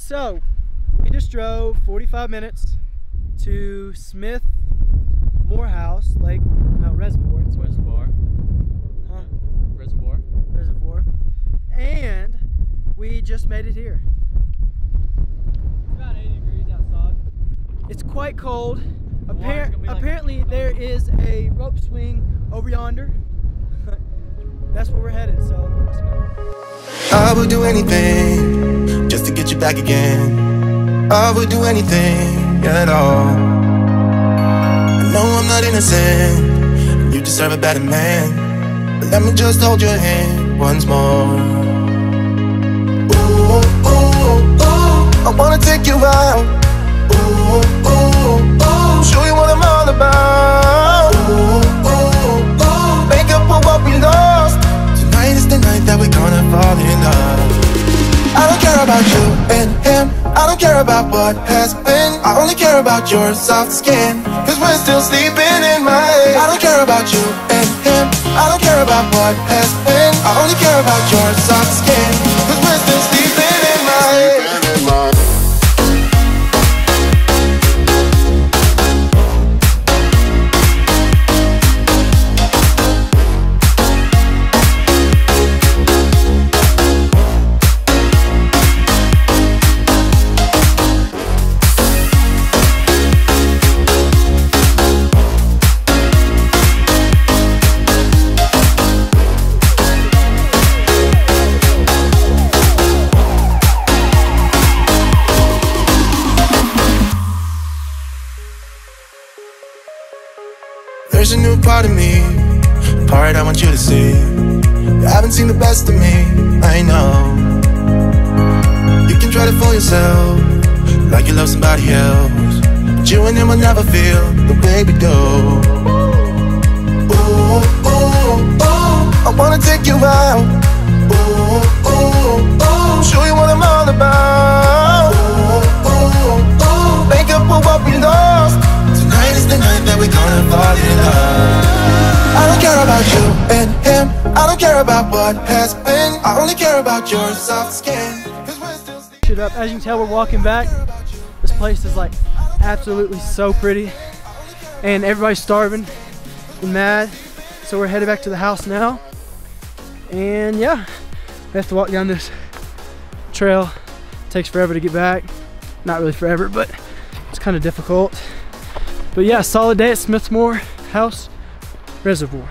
So, we just drove 45 minutes to Smith Morehouse Lake, no, Reservoir. It's Reservoir. Huh? Reservoir. Reservoir. And we just made it here. It's about 80 degrees outside. It's quite cold. Appar- gonna like- apparently, there is a rope swing over yonder. That's where we're headed, so let's go. I would do anything you back again. I would do anything at all. I know I'm not innocent. You deserve a better man. But let me just hold your hand once more. Care about what has been. I only care about your soft skin. Cause we're still sleeping in my head. I don't care about you and him. I don't care about what has been. I only care about your soft skin. There's a new part of me, part I want you to see. You haven't seen the best of me, I know. You can try to fool yourself, like you love somebody else. But you and him will never feel the way we do. Don't care about what has been. I only care about your soft skin. Shit up. As you can tell, we're walking back. This place is like absolutely so pretty. And everybody's starving and mad. So we're headed back to the house now. And yeah, we have to walk down this trail. takes forever to get back. Not really forever, but it's kind of difficult. But yeah, solid day at Smith Morehouse Reservoir.